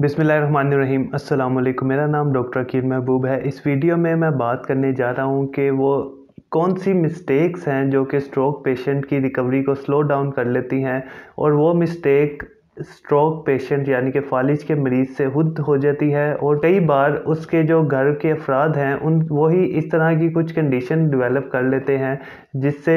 बिसमीम अल्लाम मेरा नाम डॉक्टर अकीर महबूब है। इस वीडियो में मैं बात करने जा रहा हूँ कि वो कौन सी मिस्टेक्स हैं जो कि स्ट्रोक पेशेंट की रिकवरी को स्लो डाउन कर लेती हैं और वो मिस्टेक स्ट्रोक पेशेंट यानी कि फालिज के मरीज़ से खुद हो जाती है और कई बार उसके जो घर के अफराद हैं, उन वही इस तरह की कुछ कंडीशन डेवलप कर लेते हैं जिससे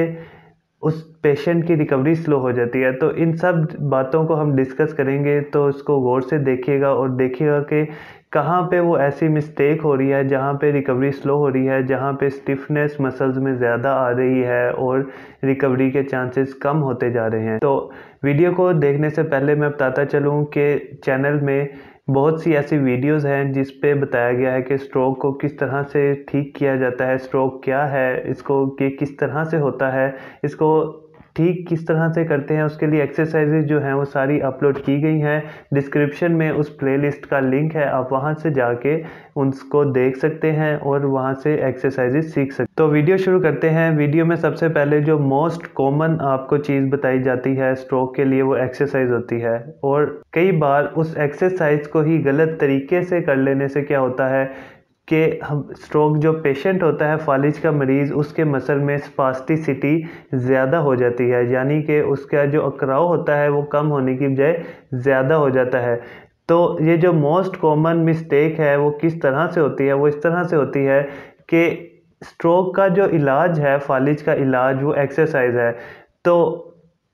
उस पेशेंट की रिकवरी स्लो हो जाती है। तो इन सब बातों को हम डिस्कस करेंगे तो उसको गौर से देखिएगा और देखिएगा कि कहाँ पे वो ऐसी मिस्टेक हो रही है, जहाँ पे रिकवरी स्लो हो रही है, जहाँ पे स्टिफनेस मसल्स में ज़्यादा आ रही है और रिकवरी के चांसेस कम होते जा रहे हैं। तो वीडियो को देखने से पहले मैं बताता चलूँ कि चैनल में बहुत सी ऐसी वीडियोस हैं जिस पे बताया गया है कि स्ट्रोक को किस तरह से ठीक किया जाता है स्ट्रोक क्या है, इसको कि किस तरह से होता है, इसको ठीक किस तरह से करते हैं, उसके लिए एक्सरसाइजेज जो हैं, वो सारी अपलोड की गई हैं। डिस्क्रिप्शन में उस प्लेलिस्ट का लिंक है, आप वहाँ से जाके उनको देख सकते हैं और वहाँ से एक्सरसाइजेज सीख सकते तो वीडियो शुरू करते हैं। वीडियो में सबसे पहले जो मोस्ट कॉमन आपको चीज़ बताई जाती है स्ट्रोक के लिए वो एक्सरसाइज होती है। और कई बार उस एक्सरसाइज को ही गलत तरीके से कर लेने से क्या होता है कि हम स्ट्रोक जो पेशेंट होता है फालिज का मरीज़, उसके मसल में स्पास्टिसिटी ज़्यादा हो जाती है। यानी कि उसका जो अकराव होता है, वो कम होने की बजाय ज़्यादा हो जाता है। तो ये जो मोस्ट कॉमन मिस्टेक है, वो किस तरह से होती है? वो इस तरह से होती है कि स्ट्रोक का जो इलाज है फालिज का इलाज, वो एक्सरसाइज है। तो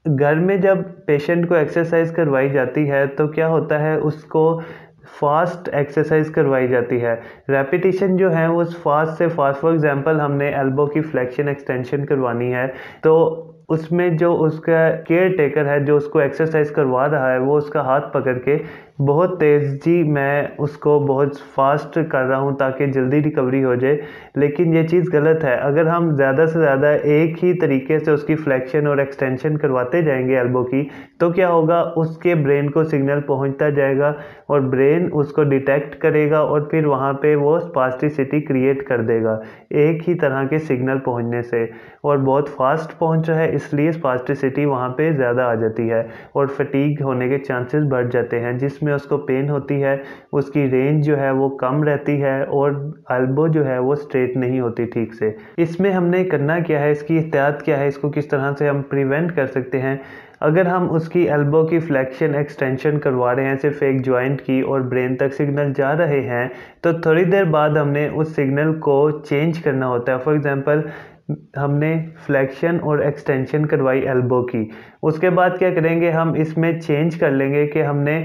घर में जब पेशेंट को एक्सरसाइज करवाई जाती है तो क्या होता है? उसको फास्ट एक्सरसाइज करवाई जाती है। रेपिटेशन जो है, वो फास्ट से फास्ट फॉर एग्जांपल हमने एल्बो की फ्लेक्शन एक्सटेंशन करवानी है। तो उसमें जो उसका केयर टेकर है, जो उसको एक्सरसाइज करवा रहा है, वो उसका हाथ पकड़ के बहुत तेज़ी मैं उसको बहुत फास्ट कर रहा हूँ ताकि जल्दी रिकवरी हो जाए। लेकिन ये चीज़ गलत है। अगर हम ज़्यादा से ज़्यादा एक ही तरीके से उसकी फ्लैक्शन और एक्सटेंशन करवाते जाएँगे एल्बो की तो क्या होगा? उसके ब्रेन को सिग्नल पहुँचता जाएगा और ब्रेन उसको डिटेक्ट करेगा और फिर वहाँ पर वो स्पास्टिसिटी क्रिएट कर देगा, एक ही तरह के सिग्नल पहुँचने से। और बहुत फास्ट पहुँच रहा है, इसलिए स्पास्टिसिटी वहाँ पर ज़्यादा आ जाती है और फटीक होने के चांसेस बढ़ जाते हैं, जिसमें में उसको पेन होती है, उसकी रेंज जो है वो कम रहती है और एल्बो जो है वो स्ट्रेट नहीं होती ठीक से। इसमें हमने करना क्या है, इसकी एहतियात क्या है, इसको किस तरह से हम प्रिवेंट कर सकते हैं? अगर हम उसकी एल्बो की फ्लैक्शन एक्सटेंशन करवा रहे हैं, सिर्फ़ एक जॉइंट की और ब्रेन तक सिग्नल जा रहे हैं तो थोड़ी देर बाद हमने उस सिग्नल को चेंज करना होता है। फॉर एग्ज़ाम्पल हमने फ्लैक्शन और एक्सटेंशन करवाई एल्बो की। उसके बाद क्या करेंगे, हम इसमें चेंज कर लेंगे कि हमने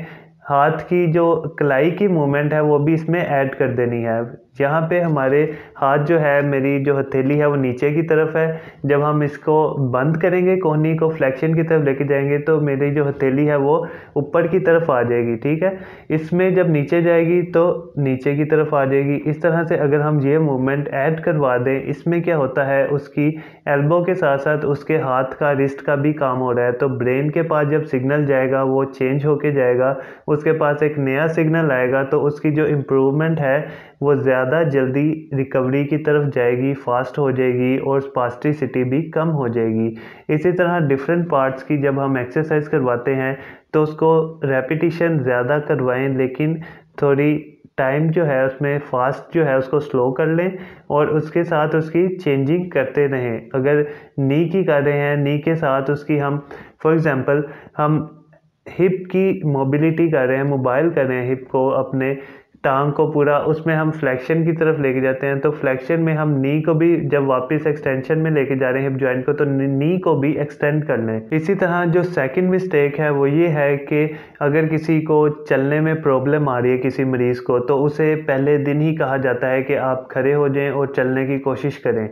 हाथ की जो कलाई की मूवमेंट है वो भी इसमें ऐड कर देनी है। यहाँ पे हमारे हाथ जो है, मेरी जो हथेली है वो नीचे की तरफ़ है। जब हम इसको बंद करेंगे कोहनी को फ्लैक्शन की तरफ़ लेके जाएँगे तो मेरी जो हथेली है वो ऊपर की तरफ़ आ जाएगी, ठीक है? इसमें जब नीचे जाएगी तो नीचे की तरफ़ आ जाएगी। इस तरह से अगर हम ये मूवमेंट ऐड करवा दें, इसमें क्या होता है, उसकी एल्बो के साथ साथ उसके हाथ का रिस्ट का भी काम हो रहा है। तो ब्रेन के पास जब सिग्नल जाएगा, वो चेंज होके जाएगा। उसके पास एक नया सिग्नल आएगा तो उसकी जो इम्प्रूवमेंट है, वो ज़्यादा जल्दी रिकवरी की तरफ़ जाएगी फास्ट हो जाएगी और स्पास्टिसिटी भी कम हो जाएगी। इसी तरह डिफरेंट पार्ट्स की जब हम एक्सरसाइज करवाते हैं तो उसको रेपिटिशन ज़्यादा करवाएँ, लेकिन थोड़ी टाइम जो है उसमें फास्ट जो है उसको स्लो कर लें और उसके साथ उसकी चेंजिंग करते रहें। अगर नी की कर रहे हैं नी के साथ उसकी हम फॉर एग्ज़ाम्पल हम हिप की मोबिलिटी कर रहे हैं मोबाइल कर रहे हैं हिप को अपने टांग को पूरा उसमें हम फ्लैक्शन की तरफ़ लेके जाते हैं तो फ्लैक्शन में हम नी को भी जब वापस एक्सटेंशन में लेके जा रहे हैं हिप जॉइंट को तो नी को भी एक्सटेंड कर लें। इसी तरह जो सेकंड मिस्टेक है, वो ये है कि अगर किसी को चलने में प्रॉब्लम आ रही है किसी मरीज़ को तो उसे पहले दिन ही कहा जाता है कि आप खड़े हो जाएँ और चलने की कोशिश करें।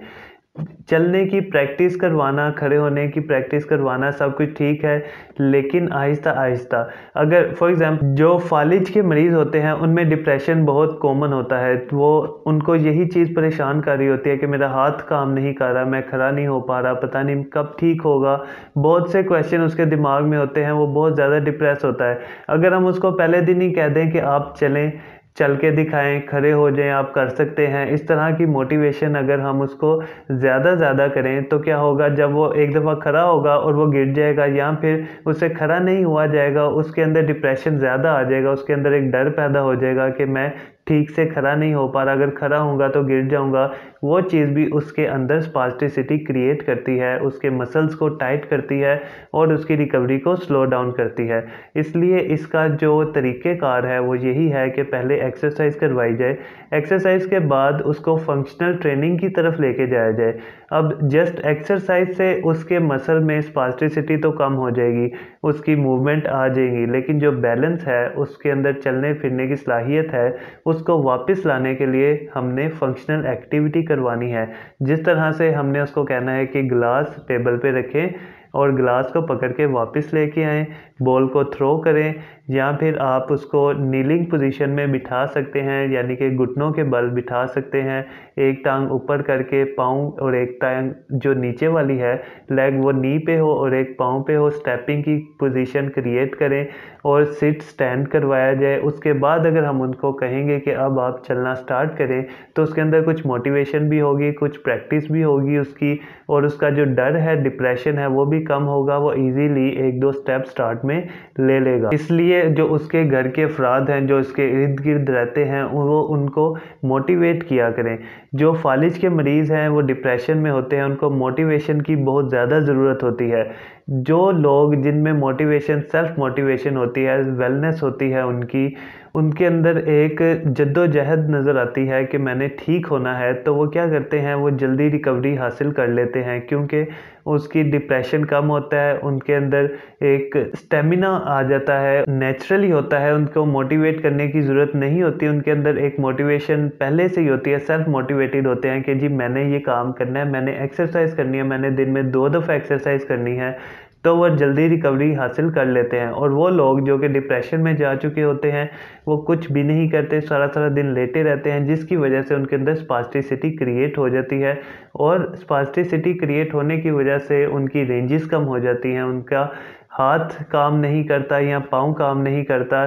चलने की प्रैक्टिस करवाना, खड़े होने की प्रैक्टिस करवाना सब कुछ ठीक है, लेकिन आहिस्ता आहिस्ता। अगर फॉर एग्ज़ाम्पल जो फालिज के मरीज़ होते हैं, उनमें डिप्रेशन बहुत कॉमन होता है तो वो, उनको यही चीज़ परेशान कर रही होती है कि मेरा हाथ काम नहीं कर रहा, मैं खड़ा नहीं हो पा रहा, पता नहीं कब ठीक होगा। बहुत से क्वेश्चन उसके दिमाग में होते हैं, वो बहुत ज़्यादा डिप्रेस होता है। अगर हम उसको पहले दिन ही कह दें कि आप चलें चल के दिखाएँ, खड़े हो जाएँ, आप कर सकते हैं। इस तरह की मोटिवेशन अगर हम उसको ज़्यादा ज़्यादा करें तो क्या होगा? जब वो एक दफ़ा खड़ा होगा और वो गिर जाएगा या फिर उससे खड़ा नहीं हुआ जाएगा, उसके अंदर डिप्रेशन ज़्यादा आ जाएगा, उसके अंदर एक डर पैदा हो जाएगा कि मैं ठीक से खड़ा नहीं हो पा रहा। अगर खड़ा होगा तो गिर जाऊँगा। वो चीज़ भी उसके अंदर स्पास्टिसिटी क्रिएट करती है, उसके मसल्स को टाइट करती है और उसकी रिकवरी को स्लो डाउन करती है। इसलिए इसका जो तरीक़ेकार है, वो यही है कि पहले एक्सरसाइज करवाई जाए। एक्सरसाइज के बाद उसको फंक्शनल ट्रेनिंग की तरफ़ लेके जाया जाए। अब जस्ट एक्सरसाइज से उसके मसल में स्पास्टिसिटी तो कम हो जाएगी, उसकी मूवमेंट आ जाएगी, लेकिन जो बैलेंस है, उसके अंदर चलने फिरने की सलाहियत है, उसको वापस लाने के लिए हमने फंक्शनल एक्टिविटी करवानी है। जिस तरह से हमने उसको कहना है कि ग्लास टेबल पे रखें और ग्लास को पकड़ के वापस लेके आएँ बॉल को थ्रो करें या फिर आप उसको नीलिंग पोजीशन में बिठा सकते हैं, यानी कि घुटनों के बल बिठा सकते हैं। एक टांग ऊपर करके पाँव और एक टांग जो नीचे वाली है लेग वो नी पे हो और एक पाँव पे हो स्टेपिंग की पोजीशन क्रिएट करें और सिट स्टैंड करवाया जाए। उसके बाद अगर हम उनको कहेंगे कि अब आप चलना स्टार्ट करें तो उसके अंदर कुछ मोटिवेशन भी होगी, कुछ प्रैक्टिस भी होगी उसकी और उसका जो डर है डिप्रेशन है, वो भी कम होगा। वो ईजीली एक दो स्टेप स्टार्ट में ले लेगा। इसलिए जो उसके घर के अफराद हैं, जो उसके इर्द गिर्द रहते हैं, वो उनको मोटिवेट किया करें। जो फालिज के मरीज़ हैं, वो डिप्रेशन में होते हैं, उनको मोटिवेशन की बहुत ज़्यादा ज़रूरत होती है। जो लोग जिनमें मोटिवेशन सेल्फ मोटिवेशन होती है वेलनेस होती है, उनकी उनके अंदर एक जद्दोजहद नज़र आती है कि मैंने ठीक होना है तो वो क्या करते हैं? वो जल्दी रिकवरी हासिल कर लेते हैं, क्योंकि उसकी डिप्रेशन कम होता है, उनके अंदर एक स्टेमिना आ जाता है नेचुरली होता है, उनको मोटिवेट करने की ज़रूरत नहीं होती, उनके अंदर एक मोटिवेशन पहले से ही होती है सेल्फ मोटिवेटेड होते हैं कि जी मैंने ये काम करना है, मैंने एक्सरसाइज करनी है, मैंने दिन में दो दफ़ा एक्सरसाइज करनी है तो वह जल्दी रिकवरी हासिल कर लेते हैं। और वो लोग जो कि डिप्रेशन में जा चुके होते हैं, वो कुछ भी नहीं करते सारा सारा दिन लेटे रहते हैं, जिसकी वजह से उनके अंदर स्पास्टिसिटी क्रिएट हो जाती है। और स्पास्टिसिटी क्रिएट होने की वजह से उनकी रेंजेस कम हो जाती हैं, उनका हाथ काम नहीं करता या पाँव काम नहीं करता।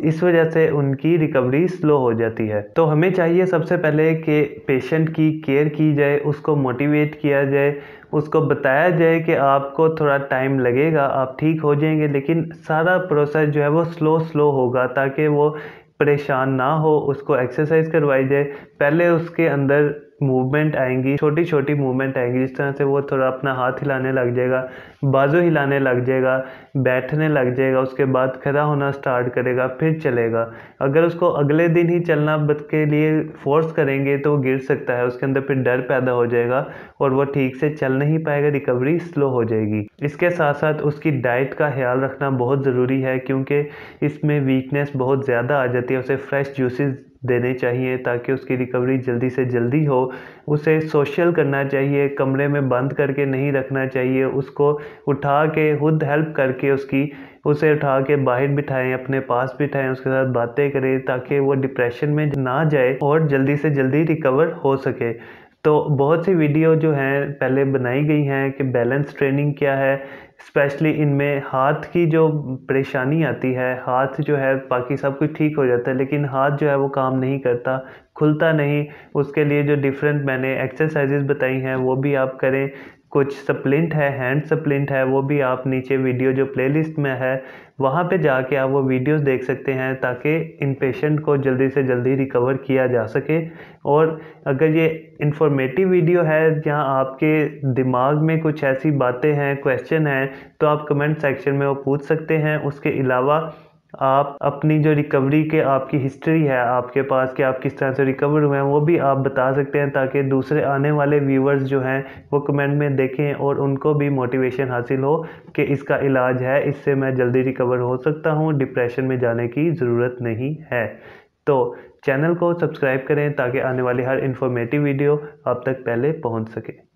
इस वजह से उनकी रिकवरी स्लो हो जाती है। तो हमें चाहिए सबसे पहले कि पेशेंट की केयर की जाए, उसको मोटिवेट किया जाए, उसको बताया जाए कि आपको थोड़ा टाइम लगेगा, आप ठीक हो जाएँगे, लेकिन सारा प्रोसेस जो है वो स्लो स्लो होगा ताकि वो परेशान ना हो, उसको एक्सरसाइज करवाई जाए। पहले उसके अंदर मूवमेंट आएँगी छोटी छोटी मूवमेंट आएँगी, जिस तरह से वो थोड़ा अपना हाथ हिलाने लग जाएगा, बाजू हिलाने लग जाएगा, बैठने लग जाएगा, उसके बाद खड़ा होना स्टार्ट करेगा, फिर चलेगा। अगर उसको अगले दिन ही चलना के लिए फोर्स करेंगे तो वो गिर सकता है, उसके अंदर फिर डर पैदा हो जाएगा और वो ठीक से चल नहीं पाएगा रिकवरी स्लो हो जाएगी। इसके साथ साथ उसकी डाइट का ख्याल रखना बहुत ज़रूरी है, क्योंकि इसमें वीकनेस बहुत ज़्यादा आ जाती है, उसे फ्रेश जूसेस देने चाहिए ताकि उसकी रिकवरी जल्दी से जल्दी हो। उसे सोशल करना चाहिए, कमरे में बंद करके नहीं रखना चाहिए। उसको उठा के, खुद हेल्प करके उसकी, उसे उठा के बाहर बिठाएँ, अपने पास बिठाएँ, उसके साथ बातें करें ताकि वो डिप्रेशन में ना जाए और जल्दी से जल्दी रिकवर हो सके। तो बहुत सी वीडियो जो हैं, पहले बनाई गई हैं कि बैलेंस ट्रेनिंग क्या है स्पेशली इनमें हाथ की जो परेशानी आती है, हाथ जो है, बाकी सब कुछ ठीक हो जाता है, लेकिन हाथ जो है वो काम नहीं करता, खुलता नहीं। उसके लिए जो डिफरेंट मैंने एक्सरसाइजेज बताई हैं, वो भी आप करें। कुछ सप्लिंट है, हैंड सप्लिंट है, वो भी आप नीचे वीडियो जो प्लेलिस्ट में है, वहाँ पे जाके आप वो वीडियोस देख सकते हैं ताकि इन पेशेंट को जल्दी से जल्दी रिकवर किया जा सके। और अगर ये इन्फॉर्मेटिव वीडियो है, जहाँ आपके दिमाग में कुछ ऐसी बातें हैं क्वेश्चन हैं तो आप कमेंट सेक्शन में वो पूछ सकते हैं। उसके अलावा आप अपनी जो रिकवरी के आपकी हिस्ट्री है, आपके पास कि आप किस तरह से रिकवर हुए हैं, वो भी आप बता सकते हैं ताकि दूसरे आने वाले व्यूवर्स जो हैं, वो कमेंट में देखें और उनको भी मोटिवेशन हासिल हो कि इसका इलाज है। इससे मैं जल्दी रिकवर हो सकता हूँ डिप्रेशन में जाने की ज़रूरत नहीं है। तो चैनल को सब्सक्राइब करें ताकि आने वाली हर इन्फॉर्मेटिव वीडियो आप तक पहले पहुँच सके।